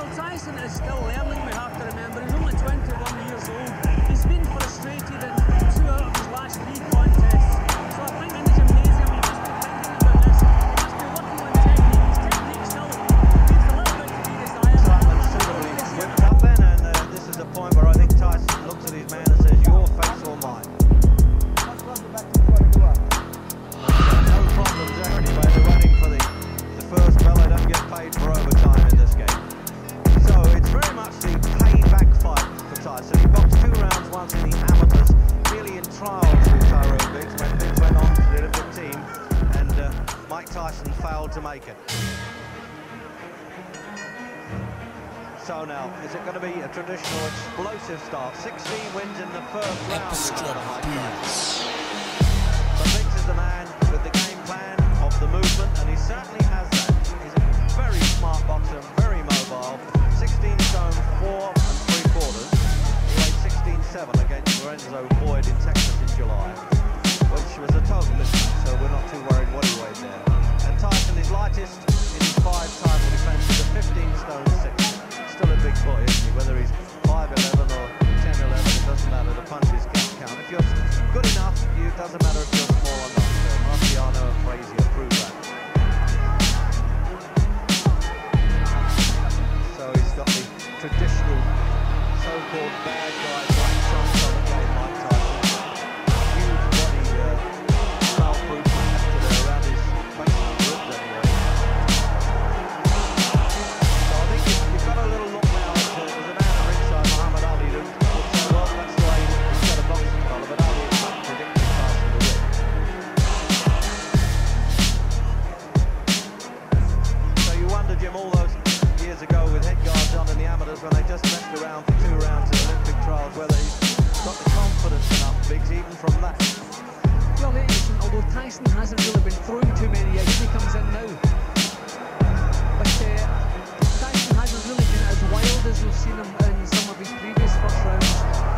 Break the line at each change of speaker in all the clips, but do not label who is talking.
Well, Tyson is still learning, we have to remember. He's only 21 years old. He's been frustrated in two out of his last three contests.
Failed to make it. So now, is it going to be a traditional explosive start? 16 wins in the first round. Extra oh for Mike Tyson. boots. But Biggs is the man with the game plan of the movement, and he certainly has that. He's a very smart boxer, very mobile. 16 stone, 4 and 3 quarters. He weighed 16-7 against Lorenzo Boyd in Texas in July, which was a total mismatch, so we're not too worried what he weighed there. Tyson is lightest in his five title defences at 15 stone 6. Still a big boy, isn't he? Whether he's 5'11 or 10'11, it doesn't matter. The punches count. If you're good enough, you, it doesn't matter if you're small or not. So Marciano and Frazier prove that. So he's got the traditional so-called bad guy from that.
Well, listen, although Tyson hasn't really been throwing too many, I he comes in now. But uh, Tyson hasn't really been as wild as we've seen him in some of his previous first rounds.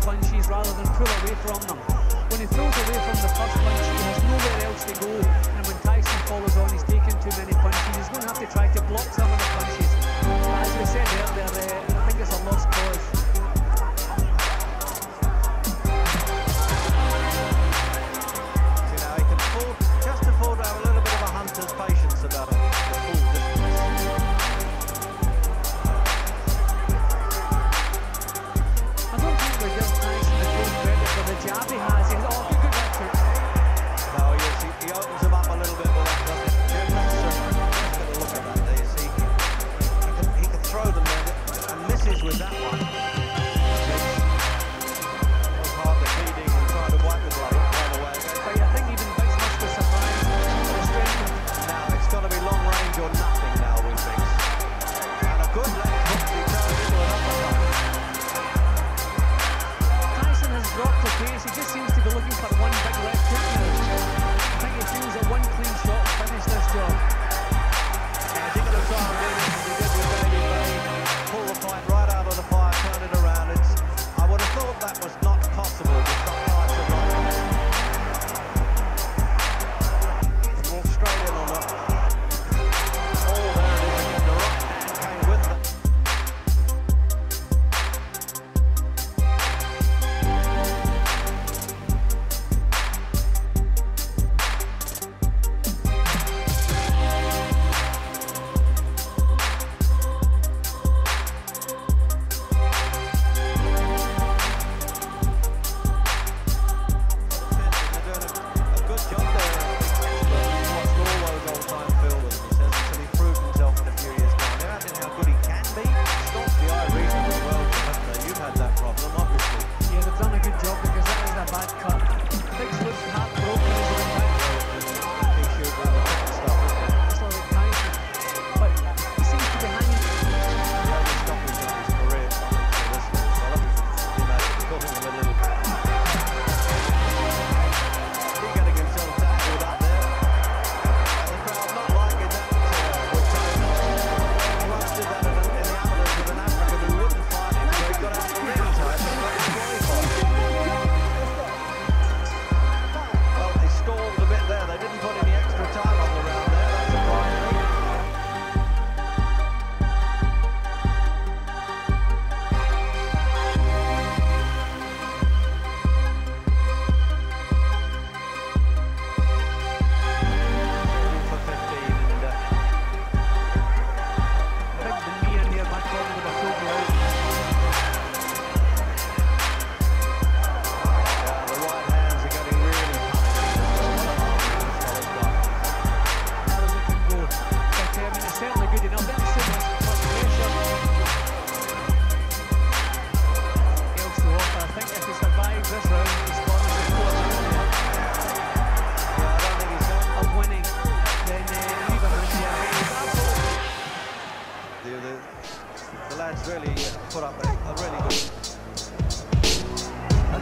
punches rather than pull away from them. When he pulls away from the first punch, he has nowhere else to go, and when Tyson follows on, he's taken too many punches. He's going to have to try to block
with that one. I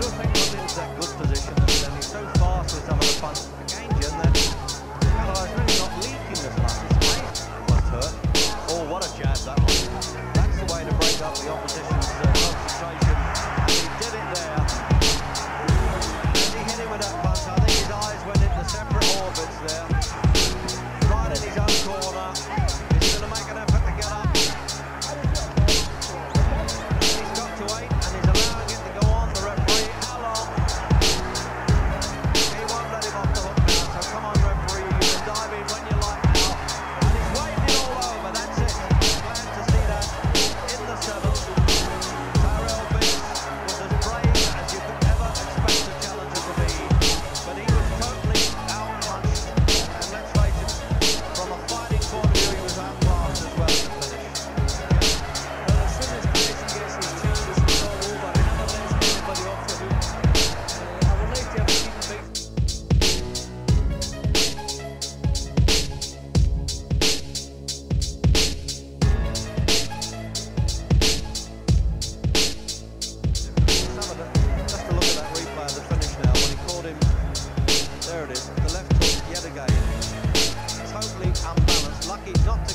don't think he's in that good position and he's so fast with some of the punts.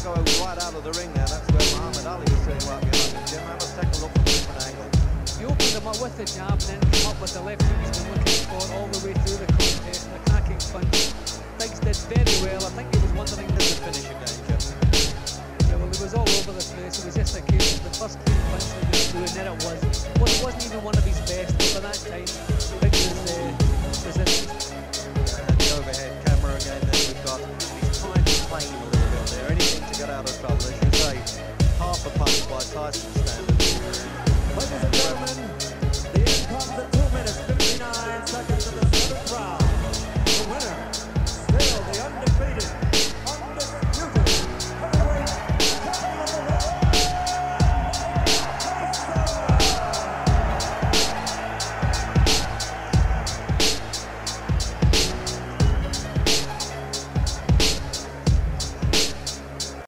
going right out of the ring now. That's where Muhammad Ali was doing right behind him. Jim take a look from a different angle.
You opened him up with the jab then come up with the left hook he's been looking for all the way through the contest. the cracking punch. Things did very well. I think he was wondering did
the finish again, Jim.
Yeah, well, it was all over the place. It was just a case of the first clean punch that he threw, and then it was. Well, it wasn't even one of his best, but by that time, Biggs was uh, resistant.
And the overhead camera again, then we've got. He's trying playing out of trouble, as you say, half a punch by Tyson. standards.